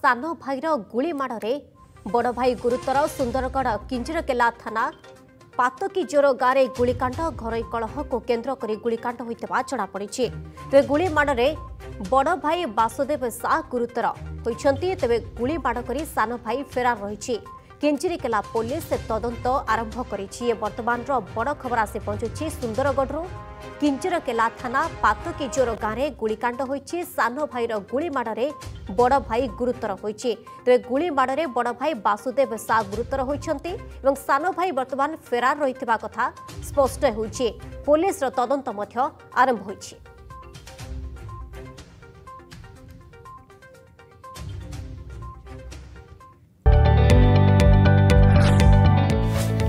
ସାନ ଭାଇର ଗୁଳି ବଡ଼ ଭାଇ ଗୁରୁତର ସୁନ୍ଦରଗଡ଼ କିଞ୍ଜିରକେଲା ଥାନା ପାତକି ଗାଁରେ ଗୁଳିକାଣ୍ଡ ଘରୋଇ କଳହକୁ କେନ୍ଦ୍ର କରି ଗୁଳିକାଣ୍ଡ ହୋଇଥିବା ଜଣାପଡ଼ିଛି। ତେବେ ଗୁଳି ମାଡ଼ରେ ବଡ଼ ଭାଇ ବାସୁଦେବ ସା ଗୁରୁତର। ହୋଇଛନ୍ତି ତେବେ ଗୁଳି ମାଡ଼ କରି ସାନ ଭାଇ ଫେରାର ରହିଛି। କିଞ୍ଜିରିକେଲା ପୋଲିସ ତଦନ୍ତ ଆରମ୍ଭ କରିଛି। ଏ ବର୍ତ୍ତମାନର ବଡ଼ ଖବର ଆସି ପହଞ୍ଚୁଛି ସୁନ୍ଦରଗଡ଼ରୁ। কিঞ্চরকেলা থানা পাতকিজোর গাঁরে গুলিকাণ্ড হয়েছে সান ভাইর গুলিমাড়ে বড় ভাই গুরুতর হয়েছে তবে গুলিমাড়ে বড় ভাই বাসুদেব সা গুরুতর হয়েছেন এবং সান ভাই বর্তমান ফেরার রয়েছে কথা স্পষ্ট হয়েছে পুলিশর তদন্ত আরম্ভ হয়েছে